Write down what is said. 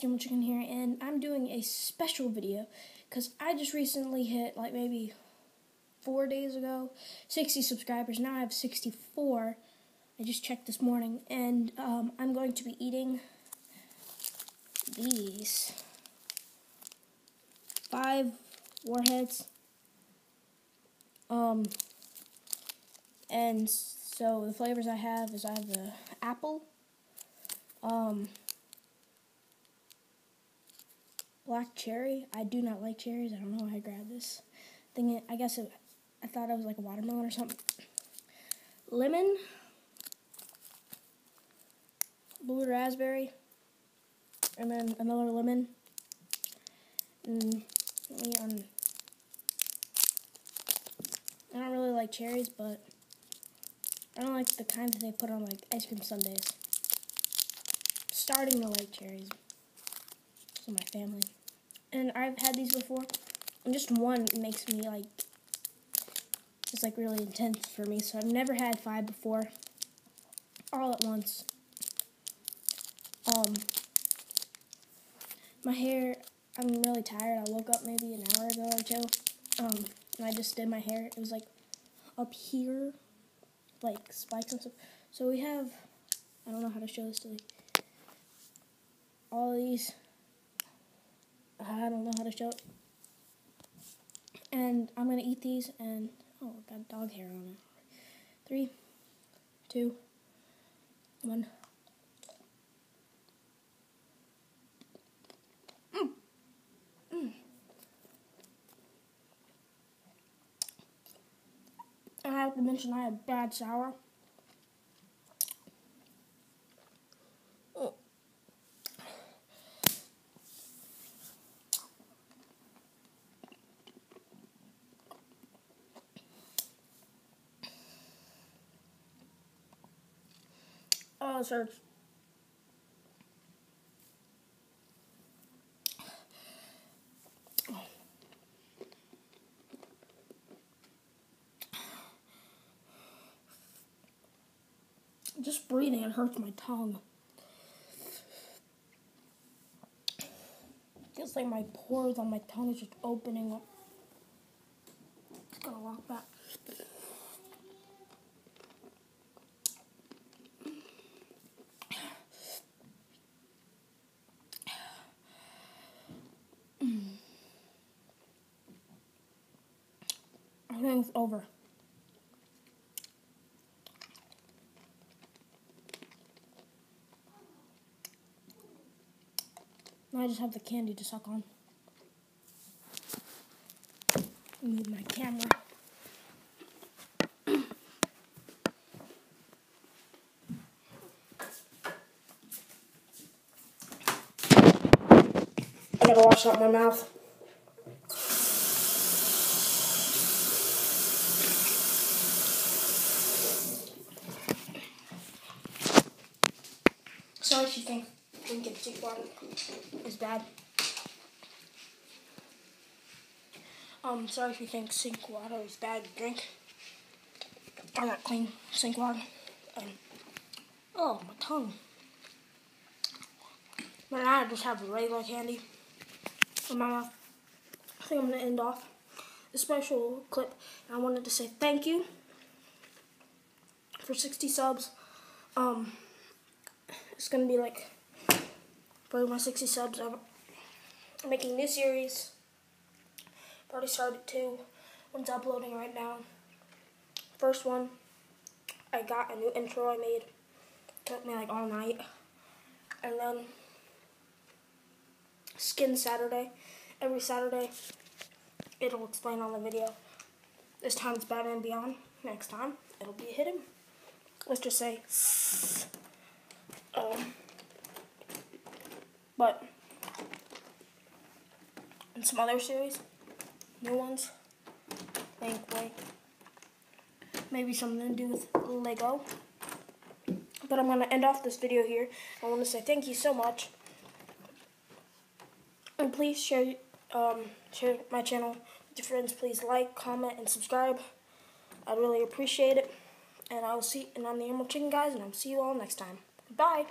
Emerald Chicken here, and I'm doing a special video because I just recently hit like maybe four days ago 60 subscribers. Now I have 64. I just checked this morning, and um, I'm going to be eating these five warheads. Um, and so the flavors I have is I have the apple. Um, black cherry. I do not like cherries. I don't know why I grabbed this thing. I guess it, I thought it was like a watermelon or something. Lemon, blue raspberry, and then another lemon. And. Um, I don't really like cherries, but I don't like the kind that they put on like ice cream sundaes. Starting to like cherries. So my family. And I've had these before. And just one makes me like it's like really intense for me. So I've never had five before. All at once. Um my hair I'm really tired. I woke up maybe an hour ago or two. Um and I just did my hair. It was like up here like spikes and stuff. So we have I don't know how to show this to you. All these I don't know how to show it. And I'm gonna eat these and oh got dog hair on it. Three, two, one. Mm. Mm. I have to mention I had bad sour. Oh, hurts. Just breathing, it hurts my tongue. Feels like my pores on my tongue is just opening up. Just gonna walk back. Everything's over. Now I just have the candy to suck on. Move my camera. I gotta wash out my mouth. Sorry if you think drinking cheap water is bad. Um, sorry if you think sink water is bad to drink. Or not clean sink water. Um, oh, my tongue. But now I just have regular candy in my mouth. I think I'm going to end off the special clip. And I wanted to say thank you for 60 subs. Um, it's gonna be like probably my 60 subs. I'm making new series. I've already started two. One's uploading right now. First one, I got a new intro I made. Took me like all night. And then Skin Saturday. Every Saturday, it'll explain on the video. This time it's Batman Beyond. Next time, it'll be hidden. Let's just say. Um, but in some other series, new ones, think like maybe something to do with Lego. But I'm gonna end off this video here. I want to say thank you so much, and please share um, share my channel with your friends. Please like, comment, and subscribe. I'd really appreciate it. And I will see. And I'm the Emerald Chicken guys, and I'll see you all next time. Bye.